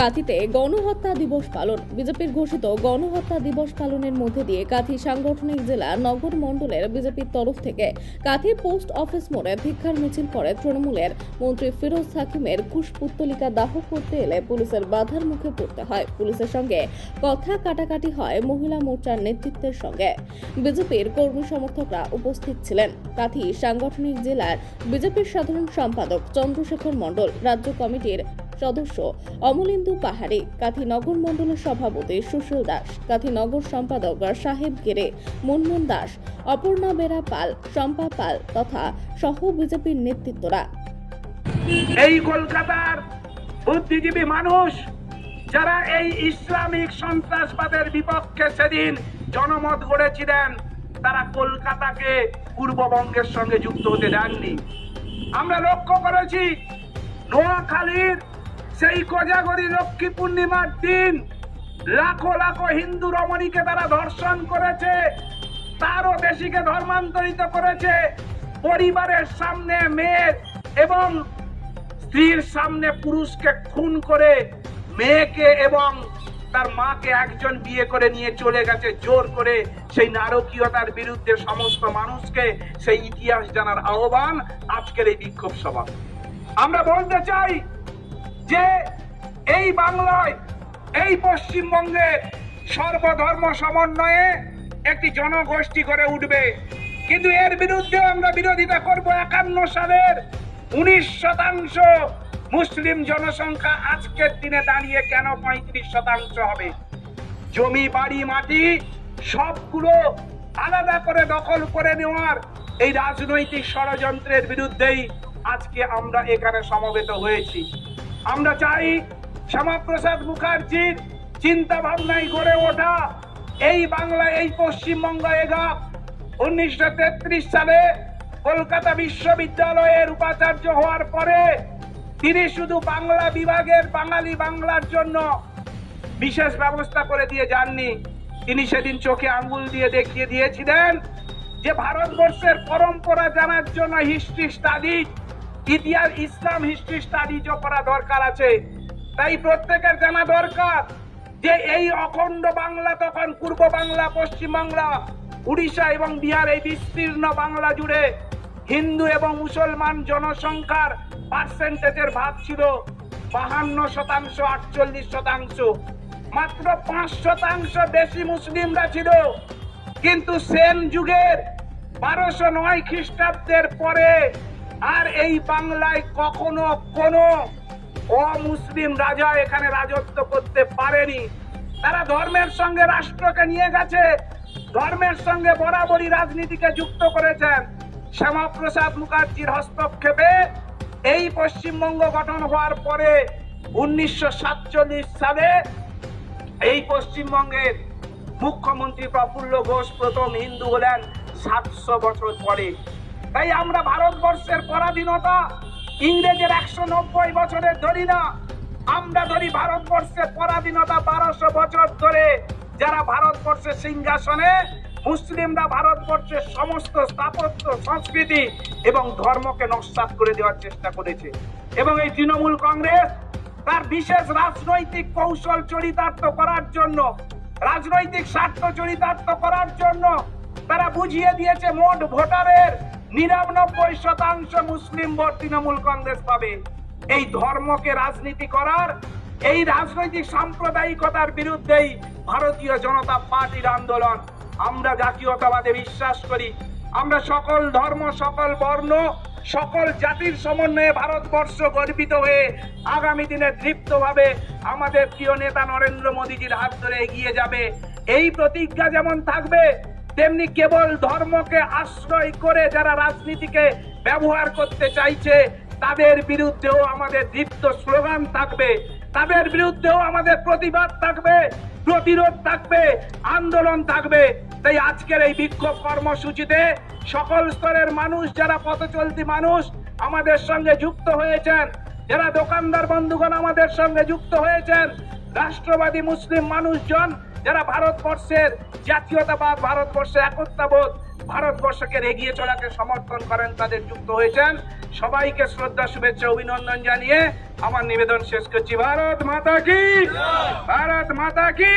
কাঁথিতে গণহত্যা দিবস পালন। বিজেপির ঘোষিত গণহত্যা দিবস পালনের মধ্যে দিয়ে কাঁথি সাংগঠনিক জেলা নগর মণ্ডলের বিজেপির তরফ থেকে কাঁথি পোস্ট অফিস মোড়ে ভিক্ষার মিছিল করে তৃণমূলের মন্ত্রী ফিরোজ হাকিমের কুশপুত্তলিকা দাহ করতে এলে পুলিশের বাধার মুখে পড়তে হয়। পুলিশের সঙ্গে কথা কাটাকাটি হয় মহিলা মোর্চার নেতৃত্বের সঙ্গে। বিজেপির কর্মী সমর্থকরা উপস্থিত ছিলেন। কাঁথি সাংগঠনিক জেলার বিজেপির সাধারণ সম্পাদক চন্দ্রশেখর মণ্ডল, রাজ্য কমিটির সদস্য অমলেন্দু পাহাড়ি কাথি নগর মণ্ডলের সভাপতি সুশীল দাস কাথি নগর সম্পাদক সাহেব গেরে, মুনমুন দাস, অপর্ণা বেরা পাল, শম্পা পাল তথা সহ বিজেপির নেতৃত্বরা। এই কলকাতার বুদ্ধিজীবী মানুষ যারা এই ইসলামিক সন্ত্রাসবাদের বিপক্ষে সেদিন জনমত গড়েছিলেন, তারা কলকাতাকে পূর্ববঙ্গের সঙ্গে যুক্ত হতে দেননি। আমরা লক্ষ্য করেছি, নোয়াখালীর সেই কোজাগরি লক্ষ্মী পূর্ণিমার দিন লাখো লাখো হিন্দু রমণীকে তারা ধর্ষণ করেছে, তারও বেশিকে ধর্মান্তরিত করেছে, পরিবারের সামনে মেয়ের এবং স্ত্রীর সামনে পুরুষকে খুন করে মেয়েকে এবং তার মাকে একজন বিয়ে করে নিয়ে চলে গেছে, জোর করে সেই নারকীয়তার বিরুদ্ধে সমস্ত মানুষকে সেই ইতিহাস জানার আহ্বান আজকের এই বিক্ষোভ সভা আমরা বলতে চাই যে এই বাংলায়, এই পশ্চিমবঙ্গের সর্বধর্ম সমন্বয়ে একটি জনগোষ্ঠী করে উঠবে। কিন্তু এর বিরুদ্ধে আমরা বিরোধিতা করব একান্ন সালের উনিশ শতাংশ মুসলিম জনসংখ্যা আজকের দিনে দাঁড়িয়ে কেন পঁয়ত্রিশ শতাংশ হবে? জমি, বাড়ি, মাটি সবগুলো আলাদা করে দখল করে নেওয়ার এই রাজনৈতিক ষড়যন্ত্রের বিরুদ্ধেই আজকে আমরা এখানে সমবেত হয়েছি। আমরা চাই শ্যামাপ্রসাদ মুখার্জির চিন্তা ভাবনায় গড়ে ওঠা। এই বাংলা, এই পশ্চিমবঙ্গ এগা। উনিশশো তেত্রিশ সালে কলকাতা বিশ্ববিদ্যালয়ের উপাচার্য হওয়ার পরে তিনি শুধু বাংলা বিভাগের বাঙালি বাংলার জন্য বিশেষ ব্যবস্থা করে দিয়ে যাননি। তিনি সেদিন চোখে আঙ্গুল দিয়ে দেখিয়ে দিয়েছিলেন যে ভারতবর্ষের পরম্পরা জানার জন্য হিস্ট্রি স্টাডি ইতিহাস, ইসলাম হিস্ট্রি স্টাডিজও করা দরকার আছে। তাই প্রত্যেকের জানা দরকার যে এই অখণ্ড বাংলা তখন পূর্ব বাংলা, পশ্চিম বাংলা, উড়িষ্যা এবং বিহার এই বিস্তীর্ণ বাংলা জুড়ে হিন্দু এবং মুসলমান জনসংখ্যার পার্সেন্টেজের ভাগ ছিল বাহান্ন শতাংশ, আটচল্লিশ শতাংশ। মাত্র পাঁচ শতাংশ বেশি মুসলিমরা ছিল। কিন্তু সেন যুগের বারোশো নয় খ্রিস্টাব্দের পরে আর এই বাংলায় কখনো কোনো অমুসলিম রাজা এখানে রাজত্ব করতে পারেনি। তারা ধর্মের সঙ্গে রাষ্ট্রকে নিয়ে গেছে, ধর্মের সঙ্গে বরাবরই রাজনীতিকে যুক্ত করেছেন। শ্যামাপ্রসাদ মুখার্জির হস্তক্ষেপে এই পশ্চিমবঙ্গ গঠন হওয়ার পরে উনিশশো সাতচল্লিশ সালে এই পশ্চিমবঙ্গের মুখ্যমন্ত্রী প্রফুল্ল ঘোষ প্রথম হিন্দু হলেন সাতশো বছর পরে। তাই আমরা ভারতবর্ষের পরাধীনতা, ইংরেজের একশো নব্বই বছরের ধরি না আমরা ধরি ভারতবর্ষের পরাধীনতা বারোশো বছর ধরে যারা ভারতবর্ষের সিংহাসনে, মুসলিমরা ভারতবর্ষের সমস্ত স্থাপত্য, সংস্কৃতি এবং ধর্মকে নস্বাত করে দেওয়ার চেষ্টা করেছে। এবং এই তৃণমূল কংগ্রেস তার বিশেষ রাজনৈতিক কৌশল চরিতার্থ করার জন্য, রাজনৈতিক স্বার্থ চরিতার্থ করার জন্য তারা বুঝিয়ে দিয়েছে মোট ভোটারের নিরানব্বই শতাংশ মুসলিম ভোট তৃণমূল কংগ্রেস পাবে। এই ধর্মকে রাজনীতি করার, এই রাজনৈতিক সাম্প্রদায়িকতার বিরুদ্ধেই ভারতীয় জনতা পার্টির আন্দোলন। আমরা জাতীয়তাবাদে বিশ্বাস করি, আমরা সকল ধর্ম, সকল বর্ণ, সকল জাতির সমন্বয়ে ভারতবর্ষ গর্বিত হয়ে আগামী দিনে দৃপ্তভাবে আমাদের প্রিয় নেতা নরেন্দ্র মোদীজির হাত ধরে এগিয়ে যাবে। এই প্রতিজ্ঞা যেমন থাকবে তেমনি কেবল ধর্মকে আশ্রয় করে যারা রাজনীতিকে ব্যবহার করতে চাইছে, তাদের বিরুদ্ধেও আমাদের দীপ্ত স্লোগান থাকবে, তাদের বিরুদ্ধেও আমাদের প্রতিবাদ থাকবে, প্রতিরোধ থাকবে, আন্দোলন থাকবে। তাই আজকের এই বিক্ষোভ কর্মসূচিতে সকল স্তরের মানুষ, যারা পথ চলতি মানুষ, আমাদের সঙ্গে যুক্ত হয়েছেন, যারা দোকানদার বন্ধুগণ আমাদের সঙ্গে যুক্ত হয়েছেন, রাষ্ট্রবাদী মুসলিম মানুষজন যারা ভারতবর্ষের জাতীয়তাবাদ, ভারতবর্ষের একত্রাবোধ, ভারতবর্ষকে এগিয়ে চলাকে সমর্থন করেন, তাদের যুক্ত হয়েছেন। সবাইকে শ্রদ্ধা, শুভেচ্ছা, অভিনন্দন জানিয়ে আমার নিবেদন শেষ করছি। ভারত মাতা কি? ভারত মাতা কি?